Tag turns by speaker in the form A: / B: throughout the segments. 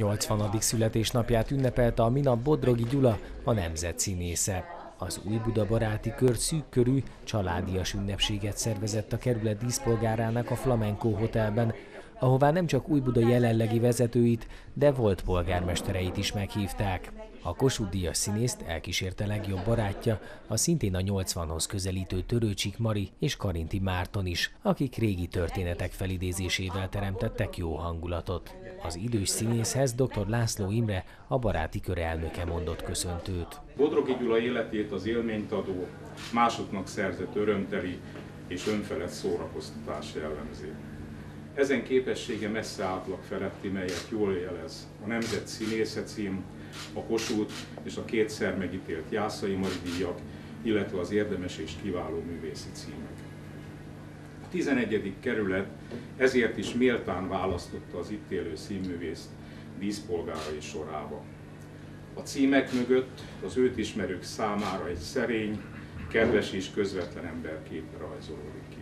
A: 80. születésnapját ünnepelte a minap Bodrogi Gyula, a nemzet színésze. Az új Buda baráti kör szűkkörű, családias ünnepséget szervezett a kerület díszpolgárának a Flamenco Hotelben, ahová nem csak új Buda jelenlegi vezetőit, de volt polgármestereit is meghívták. A Kossuth Díjas színészt elkísérte legjobb barátja, a szintén a 80-hoz közelítő Törőcsik Mari és Karinti Márton is, akik régi történetek felidézésével teremtettek jó hangulatot. Az idős színészhez dr. László Imre, a baráti kör elnöke mondott köszöntőt.
B: Bodrogi Gyula életét az élményt adó, másoknak szerzett örömteli és önfelett szórakoztatás jellemzi. Ezen képessége messze átlag feletti, melyet jól jelez a Nemzet Színésze cím, a Kossuth és a kétszer megítélt Jászai Mari díjak, illetve az érdemes és kiváló művészi címek. A 11. kerület ezért is méltán választotta az itt élő színművészt díszpolgárai sorába. A címek mögött az őt ismerők számára egy szerény, kedves és közvetlen emberkép rajzolódik ki.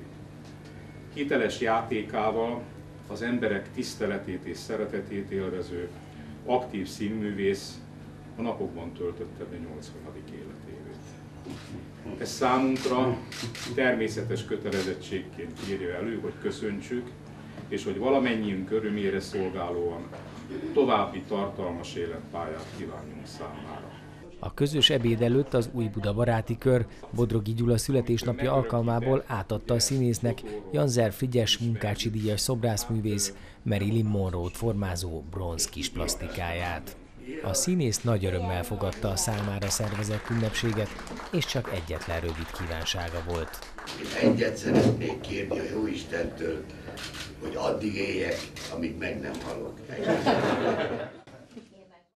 B: Hiteles játékával az emberek tiszteletét és szeretetét élvező, aktív színművész a napokban töltötte be 80. életévét. Ez számunkra természetes kötelezettségként írja elő, hogy köszöntsük, és hogy valamennyiünk örömére szolgálóan további tartalmas életpályát kívánjunk számára.
A: A közös ebéd előtt az Új Buda Baráti Kör Bodrogi Gyula születésnapja alkalmából átadta a színésznek Janzer Frigyes munkácsi díjas szobrászművész Marilyn Monroe-t formázó bronz kisplastikáját. A színész nagy örömmel fogadta a számára szervezett ünnepséget, és csak egyetlen rövid kívánsága volt.
C: Egyet szeretnék kérni a Jóistentől, hogy addig éljek, amíg meg nem halok.